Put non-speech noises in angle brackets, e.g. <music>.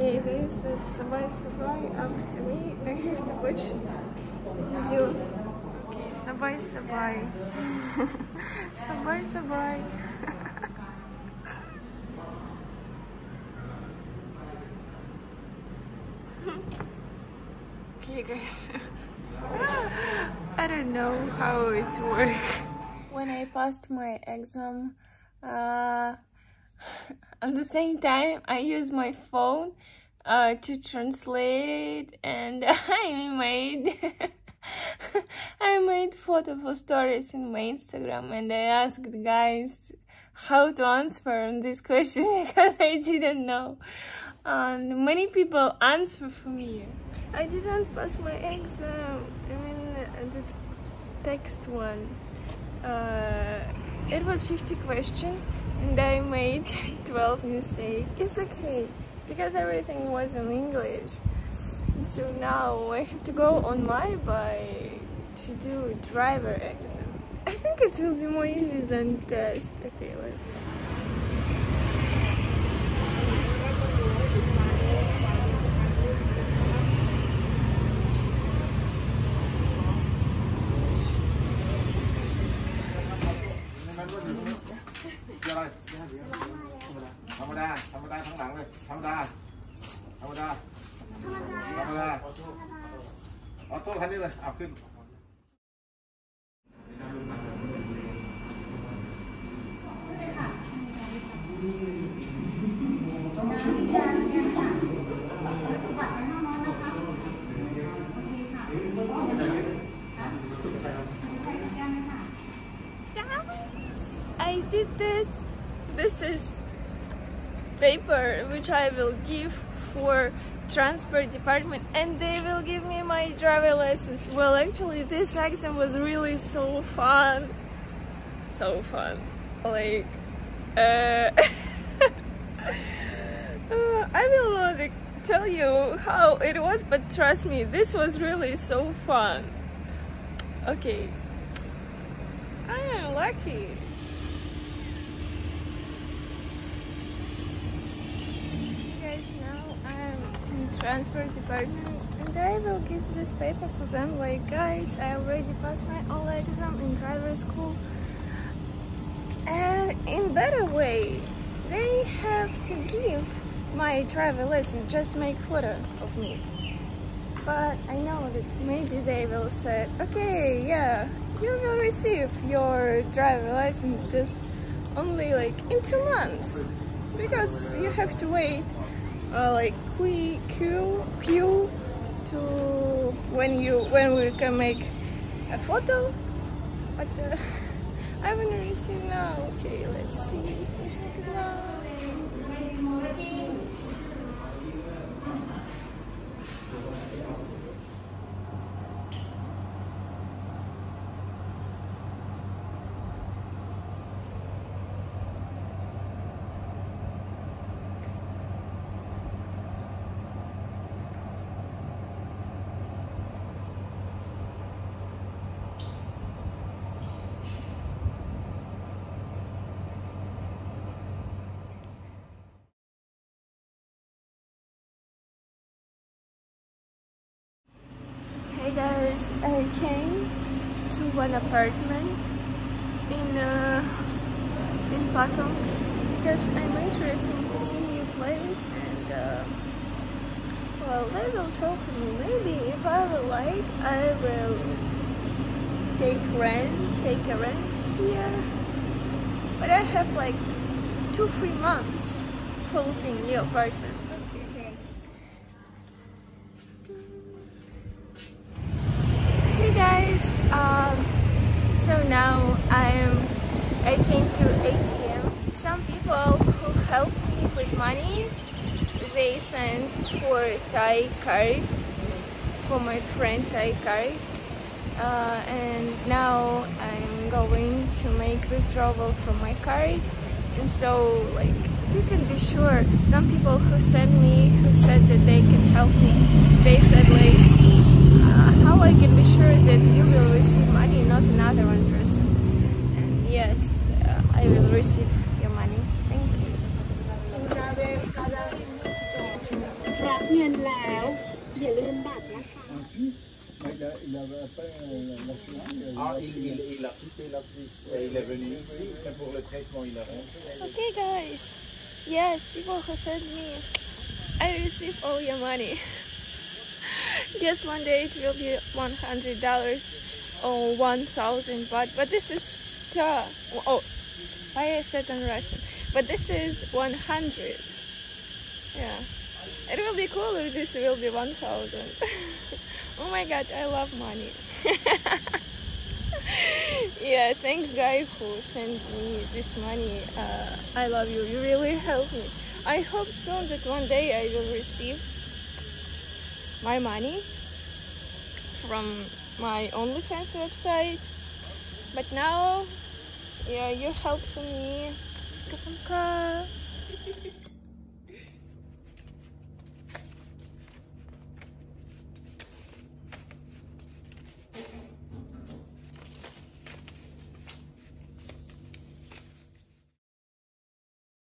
They said Sabay Sabay after me. I have to watch video. Okay, Sabay Sabay. Sabay Sabay. okay guys. I don't know how it's work. When I passed my exam, uh, at the same time I use my phone uh, to translate and <laughs> I made <laughs> I made photo for stories in my Instagram and I asked guys how to answer this question <laughs> because I didn't know. And many people answer for me I didn't pass my exam. I mean the text one. Uh, it was 50 question and I made <laughs> 12 mistakes. It's okay because everything was in English. So now I have to go on my bike to do driver exam. I think it will be more easy than test. Okay, let's. เยอะเลยธรรมดา ธรรมดาทั้งหลังเลย ธรรมดา ธรรมดา ธรรมดา ออโต้คันนี้เลยเอาขึ้น This is paper which I will give for transport department and they will give me my driver license. Well, actually this exam was really so fun. So fun. Like, uh, <laughs> uh, I will not tell you how it was, but trust me, this was really so fun. Okay. I am lucky. Guys, now um, I'm in transport department and I will give this paper for them like guys I already passed my all exam in driver school. And in better way they have to give my driver license just make photo of me. But I know that maybe they will say okay yeah you will receive your driver license just only like in two months because you have to wait uh, like queue queue to when you when we can make a photo. But uh, <laughs> I want to receive now. Okay let's guys, I came to one apartment in uh, in Patong because I'm interested to see new place and uh, well they will show for me. Maybe if I will like, I will take rent, take a rent here. But I have like two, three months holding new apartment. So now I'm I came to ATM. Some people who helped me with money, they sent for Thai card for my friend Thai card, uh, and now I'm going to make withdrawal from my card. And so, like, you can be sure. Some people who sent me, who said that they can help me, they said like uh, how I can be sure that you will receive money, not another one person. And yes, uh, I will receive your money. Thank you. เงินแล้ว อย่าลืมบัตรนะคะ Un Suisse, mais il, a, il avait pas euh, l'assurance. il Ah, a- il, il, il a quitté la Suisse et il est venu ici et pour le traitement il est rentré. Okay, guys. Yes, people who send me, I receive all your money. <laughs> yes, one day it will be one hundred dollars or one thousand baht, but this is the oh, why I said in Russian, but this is one hundred. Yeah, it will be cool if this will be one thousand. <laughs> oh my god, I love money. <laughs> yeah, thanks guys who sent me this money. Uh, I love you. You really helped me. I hope soon that one day I will receive my money from my OnlyFans website. But now, yeah, you for me. <laughs>